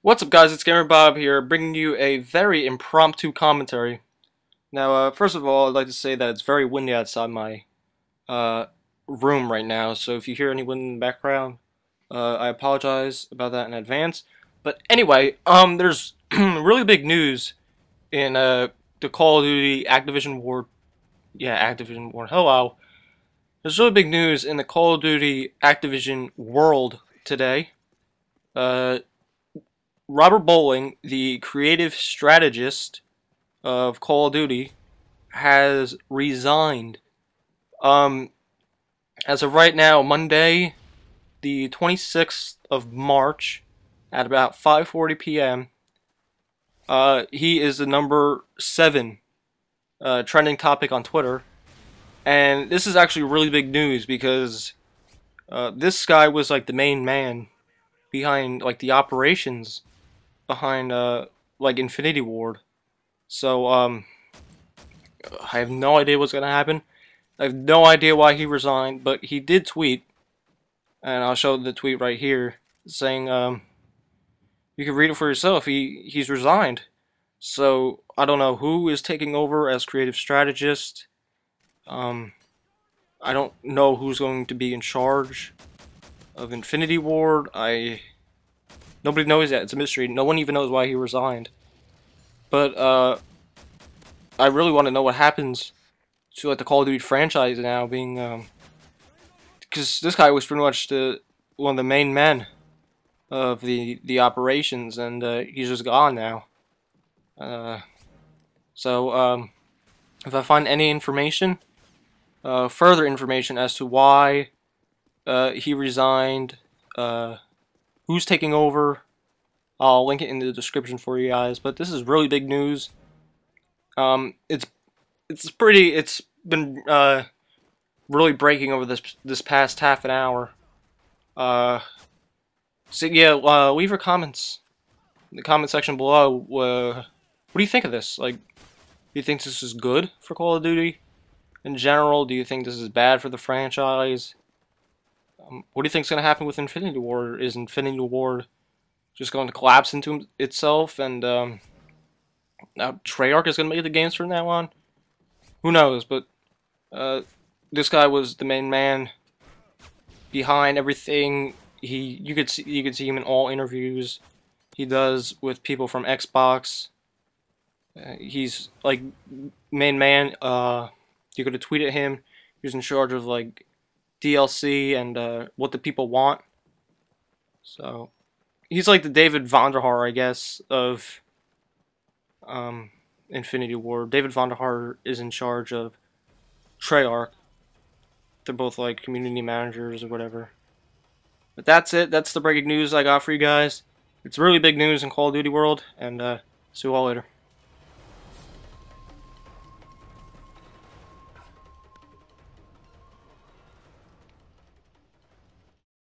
What's up guys, it's Gamer Bob here, bringing you a very impromptu commentary. Now, uh, first of all, I'd like to say that it's very windy outside my uh, room right now, so if you hear any wind in the background, uh, I apologize about that in advance. But anyway, um, there's really big news in uh, the Call of Duty Activision War, yeah, Activision War, hello. There's really big news in the Call of Duty Activision world today. Robert Bowling, the creative strategist of Call of Duty, has resigned. Um, as of right now, Monday, the 26th of March, at about 5:40 p.m., uh, he is the number seven uh, trending topic on Twitter, and this is actually really big news because uh, this guy was like the main man behind like the operations behind uh like Infinity Ward. So um I have no idea what's gonna happen. I have no idea why he resigned, but he did tweet and I'll show the tweet right here saying um you can read it for yourself. He he's resigned. So I don't know who is taking over as creative strategist. Um I don't know who's going to be in charge of Infinity Ward. I Nobody knows yet. It's a mystery. No one even knows why he resigned. But, uh, I really want to know what happens to, like, the Call of Duty franchise now being, um, because this guy was pretty much the, one of the main men of the, the operations, and, uh, he's just gone now. Uh, so, um, if I find any information, uh, further information as to why, uh, he resigned, uh, who's taking over. I'll link it in the description for you guys. But this is really big news. Um, it's it's pretty. It's been uh, really breaking over this this past half an hour. Uh, so yeah, uh, leave your comments in the comment section below. Uh, what do you think of this? Like, do you think this is good for Call of Duty in general? Do you think this is bad for the franchise? Um, what do you think is going to happen with Infinity Ward? Is Infinity Ward just going to collapse into itself and um, now Treyarch is going to make the games from now on? Who knows, but uh, this guy was the main man behind everything. He, you could see, you could see him in all interviews he does with people from Xbox. Uh, he's like main man. Uh, you could have tweeted him. He was in charge of like DLC and uh, what the people want. So he's like the David Vonderhaar, I guess, of um, Infinity Ward. David Vonderhaar is in charge of Treyarch. They're both like community managers or whatever. But that's it. That's the breaking news I got for you guys. It's really big news in Call of Duty world, and uh, see you all later.